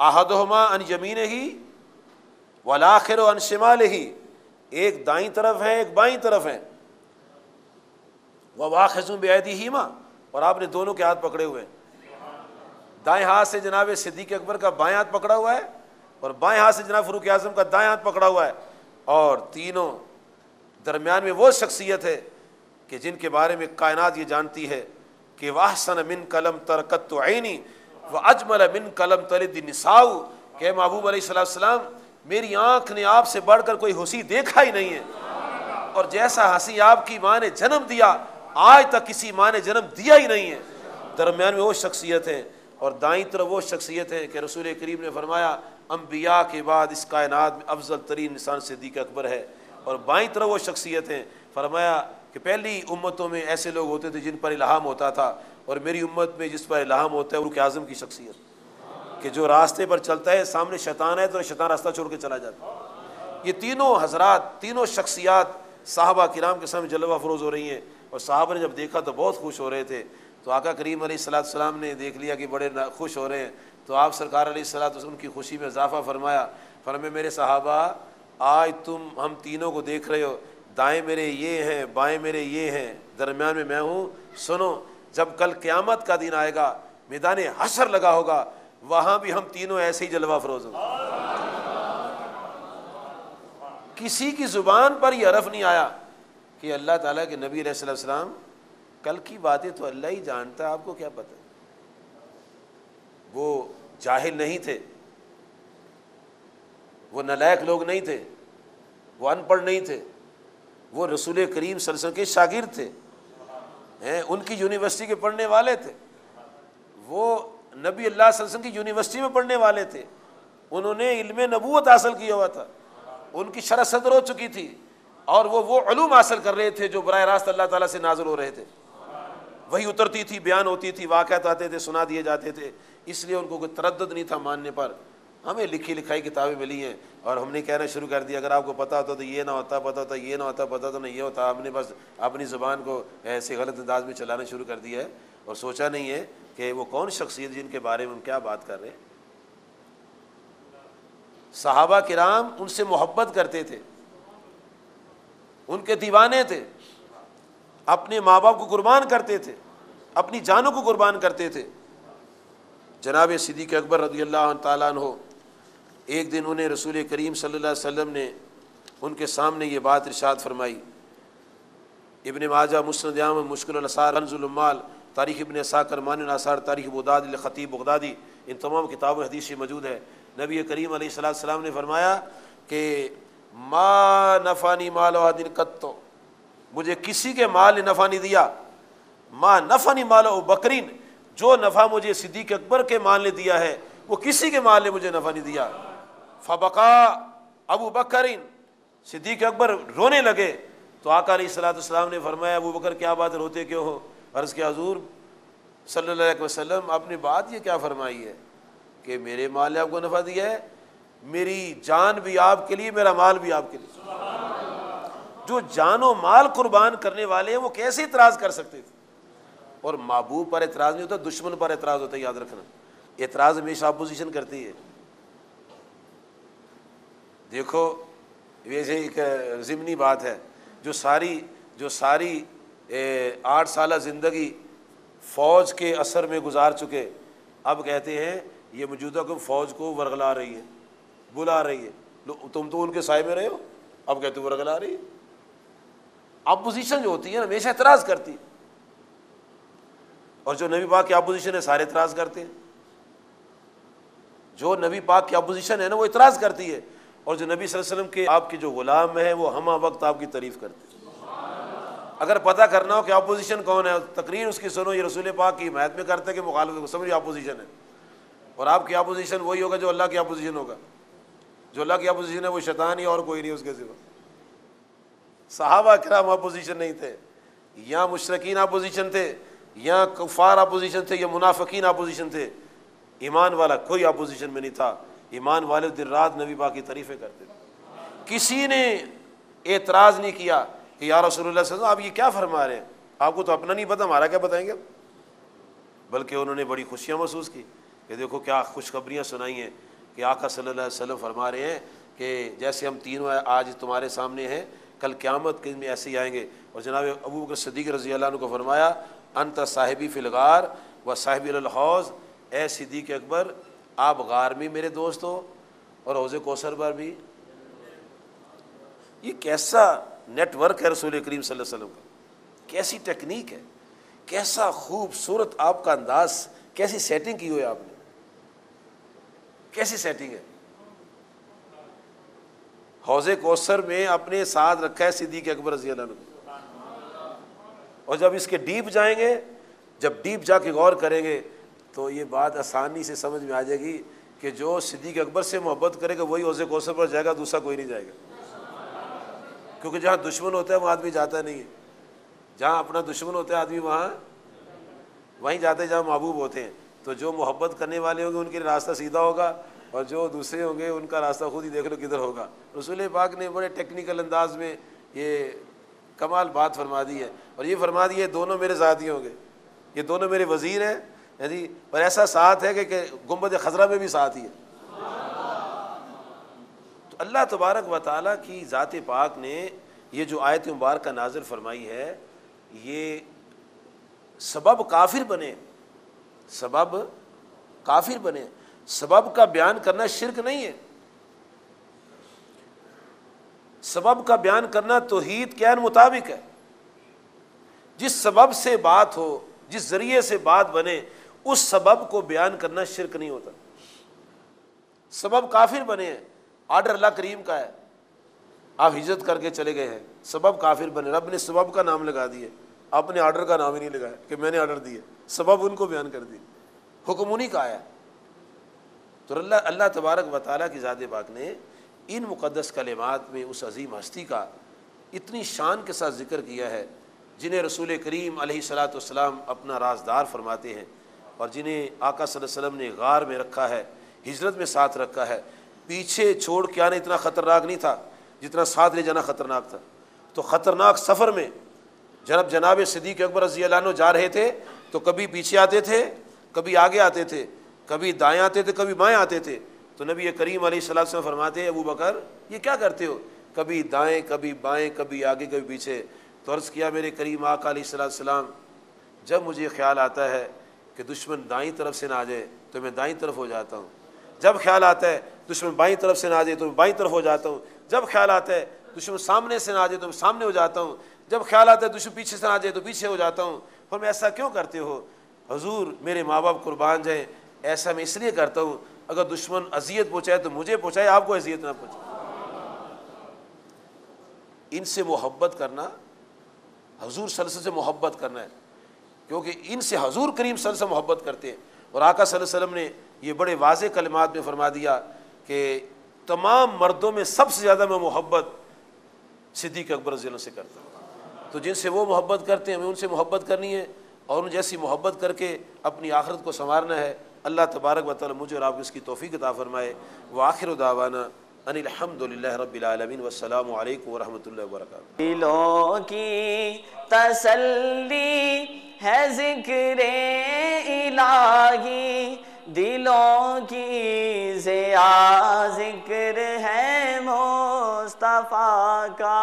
احدہما ان یمین ہی ولاخر و ان شمال ہی ایک دائیں طرف ہے ایک بائیں طرف ہے وہ واخذوں بے ہی اور آپ نے دونوں کے ہاتھ پکڑے ہوئے دائیں ہاتھ سے جناب صدیق اکبر کا بائیں ہاتھ پکڑا ہوا ہے اور بائیں ہاتھ سے جناب فروخ اعظم کا دائیں ہاتھ پکڑا ہوا ہے. اور تینوں درمیان میں وہ شخصیت ہے کہ جن کے بارے میں کائنات یہ جانتی ہے کہ واہ سن من قلم ترکت تو عینی وہ اجمل من قلم تلد نساؤ کہ محبوب علیہ السلام السلام میری آنکھ نے آپ سے بڑھ کر کوئی ہنسی دیکھا ہی نہیں ہے۔ اور جیسا ہنسی آپ کی ماں نے جنم دیا، آج تک کسی ماں نے جنم دیا ہی نہیں ہے۔ درمیان میں وہ شخصیت ہے اور دائیں طرف وہ شخصیت ہے کہ رسول کریم نے فرمایا، انبیاء کے بعد اس کائنات میں افضل ترین انسان صدیق اکبر ہے۔ اور بائیں طرف وہ شخصیت ہیں فرمایا کہ پہلی امتوں میں ایسے لوگ ہوتے تھے جن پر الہام ہوتا تھا اور میری امت میں جس پر الہام ہوتا ہے رخ اعظم کی شخصیت کہ جو راستے پر چلتا ہے، سامنے شیطان ہے تو شیطان راستہ چھوڑ کے چلا جاتا ہے۔ یہ تینوں حضرات، تینوں شخصیات صحابہ کرام کے سامنے جلوہ فروز ہو رہی ہیں اور صحابہ نے جب دیکھا تو بہت خوش ہو رہے تھے۔ تو آقا کریم علیہ السلاۃ السلام نے دیکھ لیا کہ بڑے خوش ہو رہے ہیں۔ تو آپ سرکار علیہ السلاۃ ان کی خوشی میں اضافہ فرمایا فرمے میرے صحابہ، آج تم ہم تینوں کو دیکھ رہے ہو۔ دائیں میرے یہ ہیں، بائیں میرے یہ ہیں۔ درمیان میں میں ہوں۔ سنو، جب کل قیامت کا دن آئے گا، میدان حشر لگا ہوگا، وہاں بھی ہم تینوں ایسے ہی جلوہ فروز ہوں۔ کسی کی زبان پر یہ عرف نہیں آیا کہ اللہ تعالیٰ کے نبی علیہ السلام کل کی باتیں تو اللہ ہی جانتا ہے، آپ کو کیا پتہ؟ وہ جاہل نہیں تھے۔ وہ نلائق لوگ نہیں تھے۔ وہ ان پڑھ نہیں تھے۔ وہ رسول کریم صلی اللہ علیہ وسلم کے شاگرد تھے۔ ان کی یونیورسٹی کے پڑھنے والے تھے۔ وہ نبی اللہ صلی اللہ علیہ وسلم کی یونیورسٹی میں پڑھنے والے تھے۔ انہوں نے علم نبوت حاصل کیا ہوا تھا۔ ان کی شرح صدر ہو چکی تھی۔ اور وہ وہ علوم حاصل کر رہے تھے جو براہ راست اللہ تعالیٰ سے نازل ہو رہے تھے۔ وہی اترتی تھی، بیان ہوتی تھی، واقعات آتے تھے، سنا دیے جاتے تھے۔ اس لیے ان کو کوئی تردد نہیں تھا ماننے پر۔ ہمیں لکھی لکھائی کتابیں ملی ہیں اور ہم نے کہنا شروع کر دیا، اگر آپ کو پتا ہوتا تو یہ نہ ہوتا، پتا ہوتا یہ نہ ہوتا، پتا تو نہیں، یہ ہوتا۔ ہم نے بس اپنی زبان کو ایسے غلط انداز میں چلانا شروع کر دیا ہے اور سوچا نہیں ہے کہ وہ کون شخصیت جن کے بارے میں ہم کیا بات کر رہے ہیں۔ صحابہ کرام ان سے محبت کرتے تھے، ان کے دیوانے تھے، اپنے ماں باپ کو قربان کرتے تھے، اپنی جانوں کو قربان کرتے تھے۔ جناب صدیق اکبر رضی اللہ تعالیٰ عنہ ایک دن انہیں رسول کریم صلی اللہ علیہ وسلم نے ان کے سامنے یہ بات ارشاد فرمائی۔ ابن ماجہ، مسند مشکل الصار رنز المال، تاریخ ابن ساکر مان الصار تاریخ بغداد الخطیب بغدادی، ان تمام کتاب حدیث سے موجود ہے۔ نبی کریم علیہ السلّہ السلام نے فرمایا کہ ما نفانی مال و دن کتو مجھے کسی کے مال نے نفع نہیں دیا۔ ماں نفع نہیں مال و بکرین جو نفع مجھے صدیق اکبر کے مال نے دیا ہے، وہ کسی کے مال نے مجھے نفع نہیں دیا۔ فبقا ابو بکرین، صدیق اکبر رونے لگے۔ تو آقا علیہ السلاۃ السلام نے فرمایا، ابو بکر، کیا بات روتے کیوں ہو؟ عرض کے حضور صلی اللہ علیہ وسلم اپنی بات یہ کیا فرمائی ہے کہ میرے مال نے آپ کو نفع دیا ہے؟ میری جان بھی آپ کے لیے، میرا مال بھی آپ کے لیے۔ جو جان و مال قربان کرنے والے ہیں، وہ کیسے اعتراض کر سکتے تھے؟ اور محبوب پر اعتراض نہیں ہوتا، دشمن پر اعتراض ہوتا ہے، یاد رکھنا۔ اعتراض ہمیشہ اپوزیشن کرتی ہے۔ دیکھو ویسے ایک ضمنی بات ہے، جو ساری جو ساری آٹھ سالہ زندگی فوج کے اثر میں گزار چکے، اب کہتے ہیں، یہ موجودہ کو فوج کو ورگلا رہی ہے، بلا رہی ہے۔ تم تو ان کے سائے میں رہے ہو، اب کہتے ورگلا رہی ہے۔ اپوزیشن جو ہوتی ہے نا، ہمیشہ اعتراض کرتی ہے۔ اور جو نبی پاک کی اپوزیشن ہے، سارے اعتراض کرتے ہیں۔ جو نبی پاک کی اپوزیشن ہے نا، وہ اعتراض کرتی ہے۔ اور جو نبی صلی اللہ علیہ وسلم کے آپ کے جو غلام ہیں، وہ ہمہ وقت آپ کی تعریف کرتے ہیں۔ اگر پتہ کرنا ہو کہ اپوزیشن کون ہے، تقریر اس کی سنو، یہ رسول پاک کی حمایت میں کرتے کہ مخالف سمجھ اپوزیشن ہے۔ اور آپ کی اپوزیشن وہی ہوگا جو اللہ کی اپوزیشن ہوگا۔ جو اللہ کی اپوزیشن ہے، وہ شیطان ہی اور کوئی نہیں اس کے سوا۔ صحابہ کرام اپوزیشن نہیں تھے۔ یا مشرقین اپوزیشن تھے، یا کفار اپوزیشن تھے، یا منافقین اپوزیشن تھے۔ ایمان والا کوئی اپوزیشن میں نہیں تھا۔ ایمان والے دن رات نبی پاک کی تعریفیں کرتے تھے۔ کسی نے اعتراض نہیں کیا کہ یا رسول اللہ صلی اللہ علیہ وسلم، آپ یہ کیا فرما رہے ہیں؟ آپ کو تو اپنا نہیں پتا، ہمارا کیا بتائیں گے؟ بلکہ انہوں نے بڑی خوشیاں محسوس کی کہ دیکھو کیا خوشخبریاں سنائی ہیں کہ آقا صلی اللہ علیہ وسلم فرما رہے ہیں کہ جیسے ہم تینوں آج تمہارے سامنے ہیں، کل قیامت کے میں ایسے ہی آئیں گے۔ اور جناب ابو بکر صدیق رضی اللہ عنہ کو فرمایا، انت صاحبی فلغار و صاحب الحوض، اے صدیق اکبر آپ غار میں میرے دوست ہو اور حوض کوثر پر بھی۔ یہ کیسا نیٹ ورک ہے رسول کریم صلی اللہ علیہ وسلم کا؟ کیسی ٹیکنیک ہے؟ کیسا خوبصورت آپ کا انداز، کیسی سیٹنگ کی ہوئی آپ نے؟ کیسی سیٹنگ ہے؟ حوض کوثر میں اپنے ساتھ رکھا ہے صدیق اکبر رضی اللہ عنہ اور جب اس کے ڈیپ جائیں گے، جب ڈیپ جا کے غور کریں گے تو یہ بات آسانی سے سمجھ میں آ جائے گی کہ جو صدیق اکبر سے محبت کرے گا وہی حوض کوثر پر جائے گا، دوسرا کوئی نہیں جائے گا۔ کیونکہ جہاں دشمن ہوتا ہے، وہاں آدمی جاتا نہیں ہے۔ جہاں اپنا دشمن ہوتا ہے، آدمی وہاں، وہیں جاتے ہیں جہاں محبوب ہوتے ہیں۔ تو جو محبت کرنے والے ہوں گے، ان کے لیے راستہ سیدھا ہوگا اور جو دوسرے ہوں گے، ان کا راستہ خود ہی دیکھ لو کدھر ہوگا۔ رسول پاک نے بڑے ٹیکنیکل انداز میں یہ کمال بات فرما دی ہے۔ اور یہ فرما دی ہے، دونوں میرے ذاتی ہوں گے۔ یہ دونوں میرے وزیر ہیں۔ جی پر ایسا ساتھ ہے کہ گنبد خزرہ میں بھی ساتھ ہی ہے۔ تو اللہ تبارک و تعالیٰ کی ذات پاک نے یہ جو آیت مبارکہ نازل فرمائی ہے، یہ سبب کافر بنے۔ سبب کافر بنے۔ سبب کا بیان کرنا شرک نہیں ہے۔ سبب کا بیان کرنا توحید کیا مطابق ہے۔ جس سبب سے بات ہو، جس ذریعے سے بات بنے اس سبب کو بیان کرنا شرک نہیں ہوتا۔ سبب کافر بنے ہیں، آرڈر اللہ کریم کا ہے۔ آپ ہجرت کر کے چلے گئے ہیں، سبب کافر بنے۔ رب نے سبب کا نام لگا دیے۔ آپ نے آرڈر کا نام ہی نہیں لگایا کہ میں نے آرڈر دیے سبب ان کو بیان کر دی۔ حکم انہیں کا آیا۔ تو اللہ اللہ تبارک و تعالیٰ کی ذات پاک نے ان مقدس کلمات میں اس عظیم ہستی کا اتنی شان کے ساتھ ذکر کیا ہے، جنہیں رسول کریم علیہ صلاۃ والسلام اپنا رازدار فرماتے ہیں۔ اور جنہیں آقا صلی اللہ علیہ وسلم نے غار میں رکھا ہے، ہجرت میں ساتھ رکھا ہے۔ پیچھے چھوڑ کے آنا اتنا خطرناک نہیں تھا جتنا ساتھ لے جانا خطرناک تھا۔ تو خطرناک سفر میں جناب جناب صدیق اکبر رضی اللہ عنہ جا رہے تھے، تو کبھی پیچھے آتے تھے، کبھی آگے آتے تھے، کبھی دائیں آتے تھے، کبھی بائیں آتے تھے۔ تو نبی کریم علیہ السلام سے فرماتے ہیں، ابو بکر، یہ کیا کرتے ہو؟ کبھی دائیں، کبھی بائیں، کبھی آگے، کبھی پیچھے۔ تو عرض کیا میرے کریم آقا علیہ السلام السلام جب مجھے خیال آتا ہے کہ دشمن دائیں طرف سے نہ آ جائے تو میں دائیں طرف ہو جاتا ہوں۔ جب خیال آتا ہے دشمن بائیں طرف سے نہ آ جائے تو میں بائیں طرف ہو جاتا ہوں۔ جب خیال آتا ہے دشمن سامنے سے نہ آ جائے تو میں سامنے ہو جاتا ہوں۔ جب خیال آتا ہے دشمن پیچھے سے نہ آ جائے تو پیچھے ہو جاتا ہوں۔ پر میں ایسا کیوں کرتے ہو؟ حضور میرے ماں باپ قربان جائیں، ایسا میں اس لیے کرتا ہوں، اگر دشمن اذیت پہنچائے تو مجھے پہنچائے، آپ کو اذیت نہ پہنچائے۔ ان سے محبت کرنا، حضور سلسل سے محبت کرنا ہے۔ کیونکہ ان سے حضور کریم صلی اللہ علیہ وسلم محبت کرتے ہیں۔ اور آقا صلی اللہ علیہ وسلم نے یہ بڑے واضح کلمات میں فرما دیا کہ تمام مردوں میں سب سے زیادہ میں محبت صدیق اکبر ضلع سے کرتا ہوں۔ تو جن سے وہ محبت کرتے ہیں، ہمیں ان سے محبت کرنی ہے اور ان جیسی محبت کر کے اپنی آخرت کو سنوارنا ہے۔ اللہ تبارک و تعالیٰ مجھے اور آپ کو اس کی توفیق عطا فرمائے۔ وہ آخر و داوانہ ان الحمد للہ رب العالمین۔ والسلام علیکم ورحمۃ اللہ وبرکاتہ۔ دلوں کی تسلی ہے ذکر الہی دلوں کی ضیا ذکر ہے مصطفیٰ کا۔